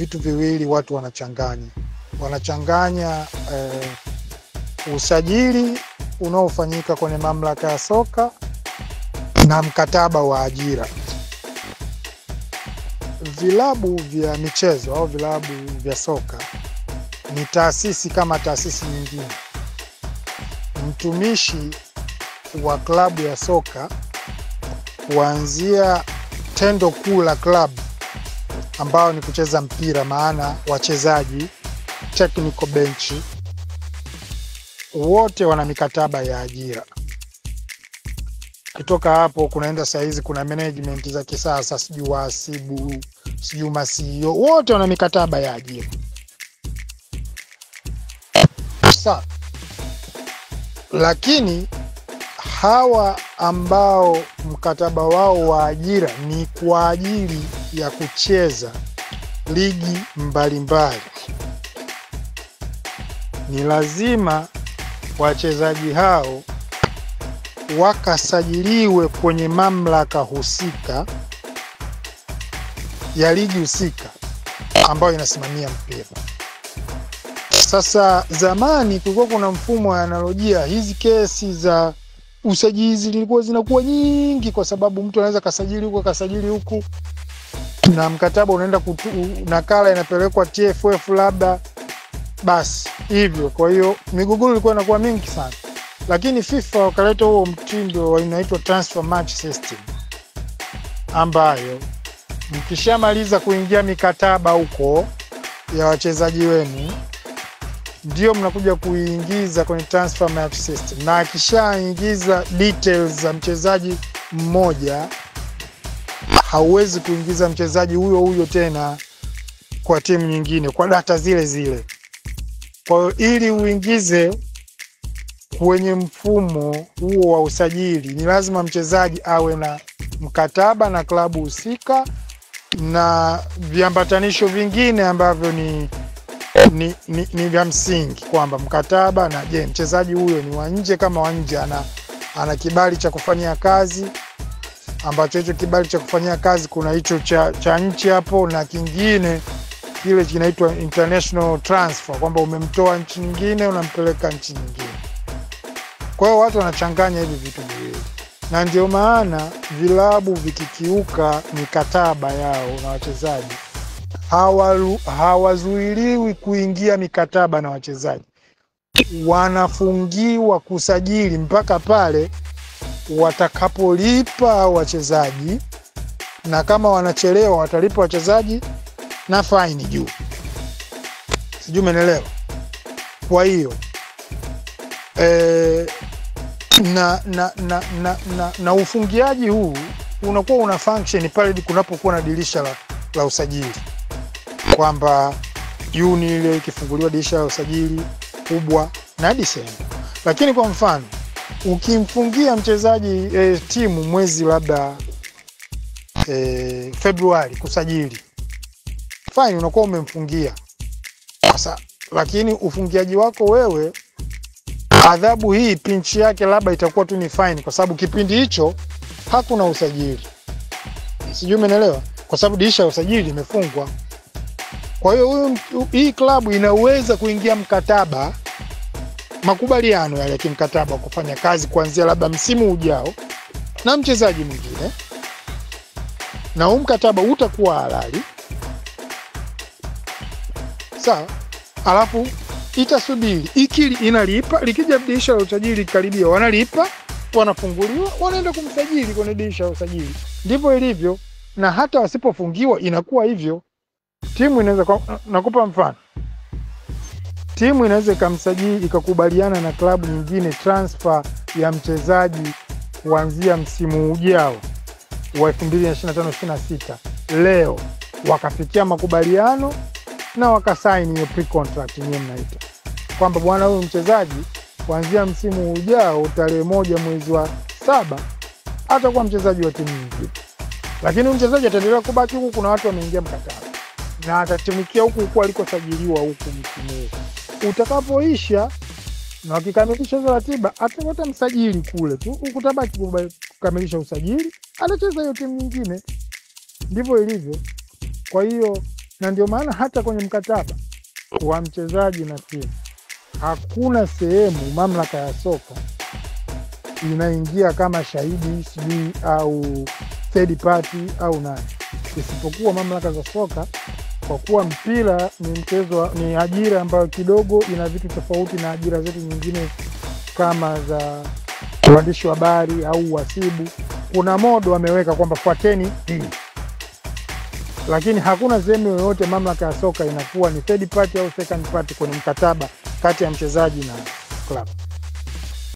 vitu viwili watu wanachanganya, wanachanganya eh, usajili unaofanyika kwenye mamlaka ya soka na mkataba wa ajira. Vilabu vya michezo au vilabu vya soka ni taasisi kama taasisi nyingine. Mtumishi wa klabu ya soka kuanzia tendo kuu la klabu ambao ni kucheza mpira, maana wachezaji, technical bench, wote wana mikataba ya ajira. kutoka hapo kunaenda sahizi, kuna management za kisasa, sijui wahasibu, sijui masio, wote wana mikataba ya ajira. Sa, lakini hawa ambao mkataba wao wa ajira ni kwa ajili ya kucheza ligi mbalimbali, ni lazima wachezaji hao wakasajiliwe kwenye mamlaka husika ya ligi husika ambayo inasimamia mpira. Sasa zamani kulikuwa kuna mfumo wa analojia, hizi kesi za usajili zilikuwa zinakuwa nyingi, kwa sababu mtu anaweza kasajili huku kasajili huku, na mkataba unaenda kutu, nakala inapelekwa TFF labda basi hivyo. Kwa hiyo migogoro ilikuwa inakuwa mingi sana, lakini FIFA wakaleta huo mtindo inaitwa transfer match system, ambayo mkishamaliza kuingia mikataba huko ya wachezaji wenu ndio mnakuja kuingiza kwenye transfer match system, na akishaingiza details za mchezaji mmoja, hauwezi kuingiza mchezaji huyo huyo tena kwa timu nyingine kwa data zile zile. Kwa hiyo ili uingize kwenye mfumo huo wa usajili, ni lazima mchezaji awe na mkataba na klabu husika na viambatanisho vingine ambavyo ni ni, ni, ni vya msingi kwamba mkataba na je, mchezaji huyo ni wa nje. Kama wa nje ana, ana kibali cha kufanyia kazi ambacho hicho kibali cha kufanyia kazi kuna hicho cha, cha nchi hapo, na kingine kile kinaitwa international transfer, kwamba umemtoa nchi nyingine unampeleka nchi nyingine. Kwa hiyo watu wanachanganya hivi vitu viwili, na ndio maana vilabu vikikiuka mikataba yao na wachezaji hawazuiliwi kuingia mikataba na wachezaji, wanafungiwa kusajili mpaka pale watakapolipa wachezaji, na kama wanachelewa watalipa wachezaji na faini juu. Sijui umeelewa? Kwa hiyo e, na, na, na, na, na, na ufungiaji huu unakuwa una function pale kunapokuwa na dirisha la, la usajili kwamba Juni ile ikifunguliwa dirisha la usajili kubwa na Disemba. Lakini kwa mfano ukimfungia mchezaji e, timu mwezi labda e, Februari kusajili, fine, unakuwa umemfungia sasa. Lakini ufungiaji wako wewe, adhabu hii pinchi yake labda itakuwa tu ni fine, kwa sababu kipindi hicho hakuna usajili. Sijui umeelewa, kwa sababu dirisha ya usajili imefungwa Kwa hiyo huyu hii klabu inaweza kuingia mkataba, makubaliano yale ya kimkataba kufanya kazi kuanzia labda msimu ujao na mchezaji mwingine, na huu mkataba utakuwa halali. Sawa, alafu itasubiri. Ikili inalipa, likija dirisha la usajili karibia, wanalipa, wanafunguliwa, wanaenda kumsajili kwenye dirisha la usajili. Ndivyo ilivyo, na hata wasipofungiwa inakuwa hivyo. Timu inaweza, nakupa mfano, timu inaweza ikamsajili ikakubaliana na klabu nyingine transfer ya mchezaji kuanzia msimu ujao wa 2025/26 leo, wakafikia makubaliano na wakasaini hiyo pre contract, yenyewe mnaita. Kwamba bwana, huyu mchezaji kuanzia msimu ujao tarehe moja mwezi wa saba atakuwa mchezaji wa timu nyingine, lakini huyu mchezaji ataendelea kubaki huku. Kuna watu wameingia mkataba. Na atatumikia huku huku alikosajiliwa huku msimu huu utakapoisha, na wakikamilisha hizo ratiba atapata msajili kule tu, ukutabaki kukamilisha usajili, anacheza hiyo timu nyingine. Ndivyo ilivyo. Kwa hiyo na ndio maana hata kwenye mkataba wa mchezaji na timu hakuna sehemu mamlaka ya soka inaingia kama shahidi sijui au third party au nani, isipokuwa mamlaka za soka, kwa kuwa mpira ni mchezo, ni ajira ambayo kidogo ina vitu tofauti na ajira zetu nyingine kama za uandishi wa habari au uhasibu. Kuna modo ameweka kwamba fuateni hii, lakini hakuna sehemu yoyote mamlaka ya soka inakuwa ni third party au second party kwenye mkataba kati ya mchezaji na klabu.